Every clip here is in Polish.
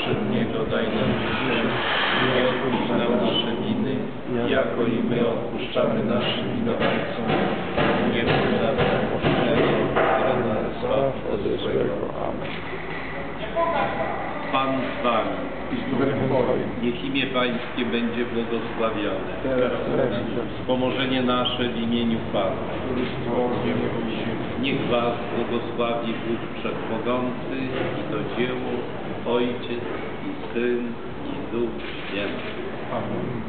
przed Niego daj nam dzisiaj i odpuść nam nasze winy, jako i my odpuszczamy naszym winowajcom. Nie wódź nas na pokuszenie, ale nas zbaw od złego. Amen. Pan z Wami. Niech imię Pańskie będzie błogosławione. Wspomożenie nasze w imieniu Pana. Niech Was błogosławi Bóg Wszechmogący i to dzieło Ojciec i Syn i Duch Święty. Amen.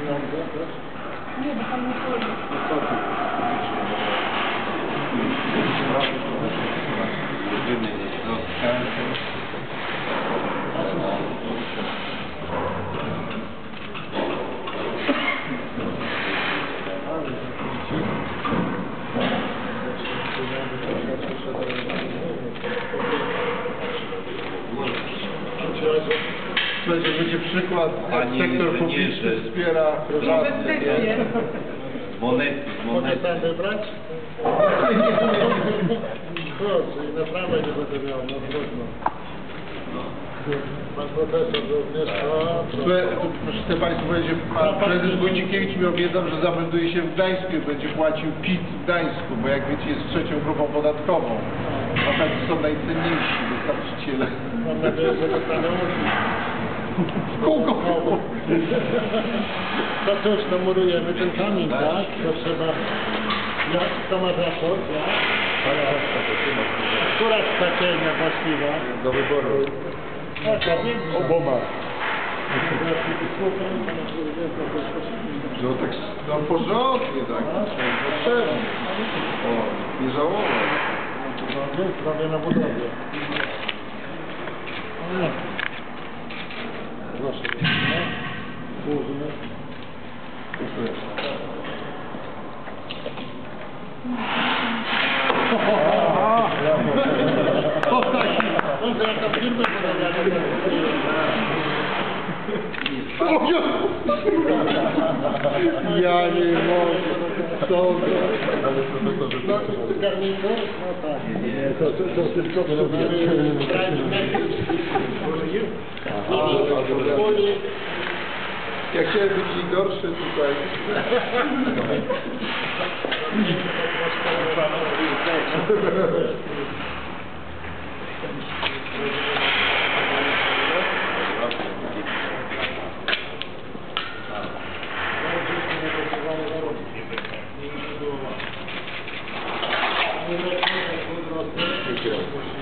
Nie, bo pan nie chodzi. Jedyny troska. Słuchajcie, będzie przykład, jak Panie sektor inżynierze. publiczny wspiera prywatny. Inwestycje. Monety, Mogę monety. tam wybrać? Proszę, i naprawdę nie będę miał, no trudno. Pan profesor również, o, Słuchaj, tu Chcę Państwu powiedzieć, że Pan Prezes Wójcikiewicz mi obiecał, że zamelduje się w Gdańsku i będzie płacił PIT w Gdańsku, bo jak wiecie jest trzecią grupą podatkową. A tak są najcenniejsi dostarczyciele. Mam nadzieję, że dostanę udział. W kółko. To cóż, no murujemy ten kamień, tak? To trzeba... Ja, kto ma raport, ja? Która specjalna właściwa? Do wyboru. Tak, ja wiem. Oboma. No tak no, porządnie tak. Potrzebnie. O, nie żałować. no, prawie na budowie. No. Proszę, no. Główny. O taki. Może jaka firma budowlana Ja nie mogę. Co No, ja chciałem być gorszy tutaj. Thank you.